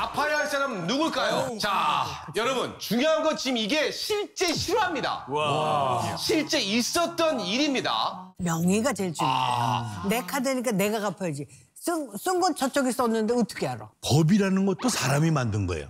갚아야 할 사람 누굴까요? 자, 여러분 중요한 건 지금 이게 실제 실화입니다. 실제 있었던 일입니다. 명의가 제일 중요해. 아. 내 카드니까 내가 갚아야지. 쓴 건 저쪽이 썼는데 어떻게 알아? 법이라는 것도 사람이 만든 거예요.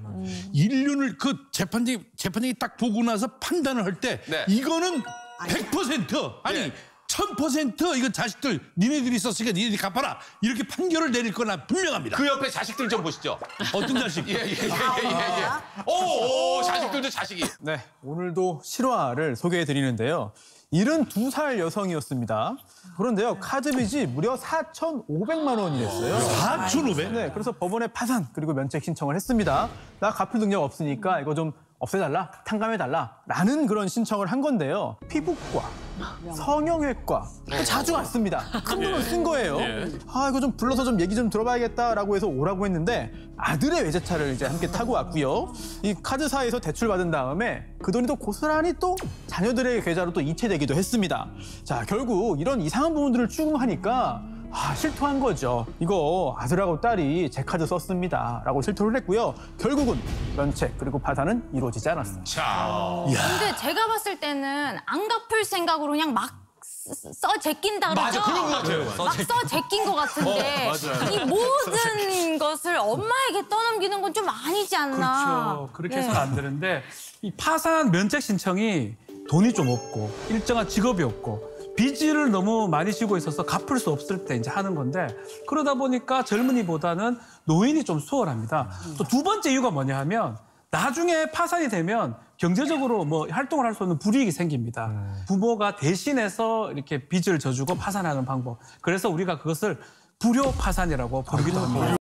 인륜을 그 재판장이 재판장이 딱 보고 나서 판단을 할 때 네. 이거는 100% 아니 네. 1000% 이거 자식들 니네들이 썼으니까 니네들이 갚아라 이렇게 판결을 내릴 거나 분명합니다. 그 옆에 자식들 좀 보시죠. 어떤 자식? 예, 예, 예, 예, 예. 예. 오, 오, 자식들도 자식이. 네, 오늘도 실화를 소개해 드리는데요. 72살 여성이었습니다. 그런데요, 카드 빚이 무려 4,500만 원이랬어요. 4,500? 네, 그래서 법원에 파산 그리고 면책 신청을 했습니다. 나 갚을 능력 없으니까 이거 좀 없애달라, 탕감해달라 라는 그런 신청을 한 건데요. 피부과, 성형외과 자주 왔습니다. 큰 돈을 쓴 거예요. 아 이거 좀 불러서 좀 얘기 좀 들어봐야겠다라고 해서 오라고 했는데 아들의 외제차를 이제 함께 타고 왔고요. 이 카드사에서 대출 받은 다음에 그 돈이 또 고스란히 또 자녀들의 계좌로 또 이체되기도 했습니다. 자 결국 이런 이상한 부분들을 추궁하니까 아, 실토한 거죠. 이거 아들하고 딸이 제 카드 썼습니다. 라고 실토를 했고요. 결국은 면책 그리고 파산은 이루어지지 않았습니다. 자, 근데 제가 봤을 때는 안 갚을 생각으로 그냥 막 써 제낀다 그러죠? 맞아, 그런 것 같아요. 막 써 제낀 것 같은데 이 모든 것을 엄마에게 떠넘기는 건 좀 아니지 않나. 그렇죠. 그렇게 네. 해서는 안 되는데 이 파산 면책 신청이 돈이 좀 없고 일정한 직업이 없고 빚을 너무 많이 지고 있어서 갚을 수 없을 때 이제 하는 건데 그러다 보니까 젊은이보다는 노인이 좀 수월합니다. 또 두 번째 이유가 뭐냐 하면 나중에 파산이 되면 경제적으로 뭐 활동을 할 수 없는 불이익이 생깁니다. 부모가 대신해서 이렇게 빚을 져주고 파산하는 방법. 그래서 우리가 그것을 불효 파산이라고 부르기도 합니다.